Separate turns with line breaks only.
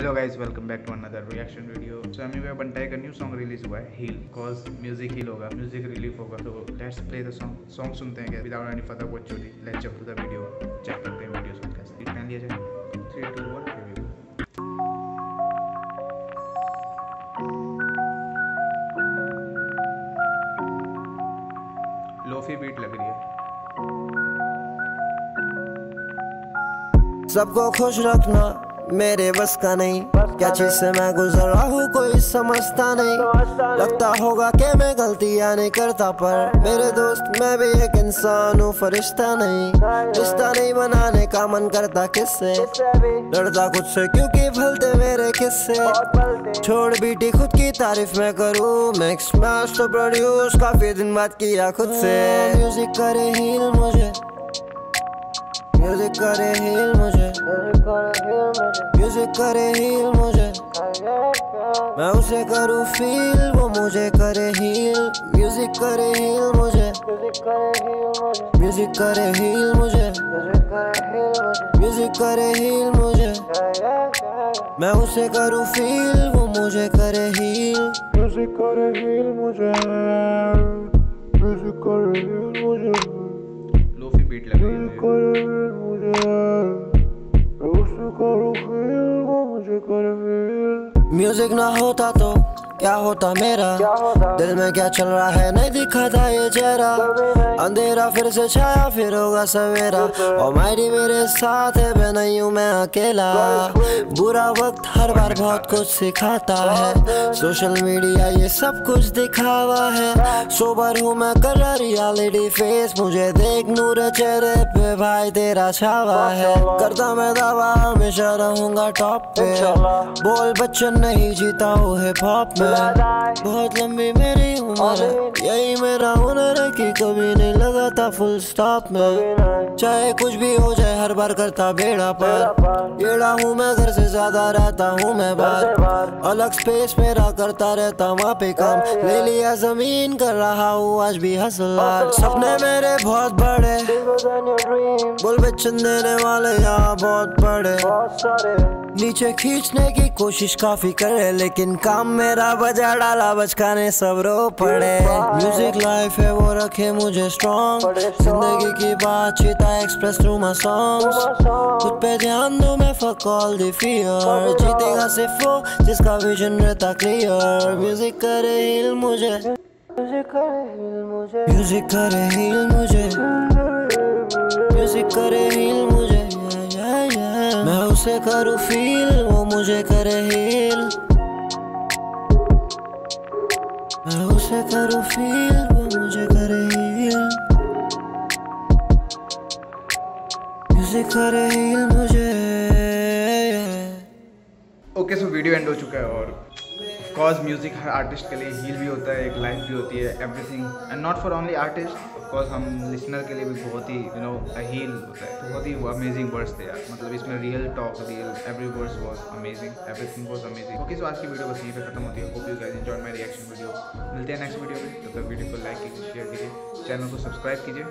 Hello guys welcome back to another reaction video so Emiway Bantai का new song release हुआ है heal cause music heal होगा music relief होगा तो let's play the song song सुनते हैं without any further व्हाट चोटी let's jump to the video check करते हैं वीडियो सुन कैसे। पहन लिया जाए 3 2 1 हियर लोफी बीट लग रही है।
सबको खुश रखना। मेरे बस का नहीं। क्या चीज़ से मैं गुजर रहा हूँ, कोई समझता नहीं। लगता होगा कि मैं गलतियाँ नहीं करता, पर मेरे दोस्त, मैं भी एक इंसान हूँ, फरिश्ता नहीं। रिश्ता नहीं बनाने का मन करता किससे? डरता खुद से क्योंकि भलते मेरे किससे। छोड़ बीटी खुद की तारीफ़ मैं करूँ मिक्स मास्टर प्रोड्यूस काफ़ी दिन बाद किया खुद से। म्यूज़िक करे हील मुझे। म्यूज़िक करे हील मुझे। म्यूज़िक करे हील मुझे। मैं उसे करूँ फील वो मुझे करे हील म्यूज़िक करे हील मुझे। म्यूज़िक करे हील मुझे। म्यूज़िक करे हील मुझे। मैं उसे करूँ फील वो मुझे करे हील
म्यूज़िक करे हील मुझे। म्यूज़िक करे हील मुझे।
लोफी बीट लग रही है।
म्यूज़िक ना होता तो क्या होता मेरा? दिल में क्या चल रहा है? नहीं दिखाता ये चेहरा। अंधेरा फिर से छाया फिर होगा सवेरा। और मायरी मेरे साथ है मैं नहीं हूँ मैं अकेला। बुरा वक्त हर बार बहुत कुछ सिखाता है। सोशल मीडिया ये सब कुछ दिखावा है। सोबर हूँ मैं कर रहा रियलिटी फेस मुझे देख नूर चेहरे पे भाई तेरा छावा है। करता मैं दावा हमेशा रहूँगा टॉप पे। बोल बच्चन नहीं जीता हूँ हिप हॉप में। बहुत लंबी मेरी उम्र। यही मेरा हुनर है कि कभी नहीं लगा था फुल स्टॉप में। चाहे कुछ भी हो जाए, हर बार करता बेड़ा पर। बेड़ा हूँ मैं, घर से ज़्यादा रहता हूँ मैं बाहर। अलग स्पेस मेरा करता रहता वहाँ पे काम। ले लिया ज़मीन, कर रहा हूँ आज भी हसल सपने मेरे बहुत बड़े। बोल बच्चन देने वाले यहाँ बहुत बड़े। नीचे खींचने की कोशिश काफ़ी करे लेकिन काम मेरा बजा डाला बचकाने सब रो पड़े। म्यूज़िक लाइफ है वो रखे मुझे स्ट्रॉन्ग ज़िंदगी की बातचीत एक्सप्रेस थ्रू माय सॉन्ग्स खुद पे ध्यान दो मैं फक ऑल द फियर जीतेगा सिर्फ़ वो जिसका विजन रहता क्लियर म्यूज़िक करे हील मुझे। म्यूज़िक करे हील मुझे। म्यूज़िक करे हील मुझे। Yeah, yeah, yeah. मैं उसे करूँ फील वो मुझे करे हील मैं उसे करूँ फील वो मुझे करे हील म्यूज़िक करे हील मुझे।
ओके सो वीडियो एंड हो चुका है और कॉज म्यूज़िक हर आर्टिस्ट के लिए हील भी होता है, एक लाइफ भी होती है everything and not for only artist cause हम लिसनर के लिए भी बहुत ही यू नो हील होता है. बहुत ही अमेजिंग वर्ड्स थे यार. मतलब इसमें real talk real every words was amazing everything was amazing okay so आज की वीडियो बस यहीं पे खत्म होती है. Hope you guys enjoy my reaction video मिलते हैं नेक्स्ट वीडियो में. तब वीडियो को लाइक कीजिए शेयर कीजिए. चैनल को सब्सक्राइब कीजिए.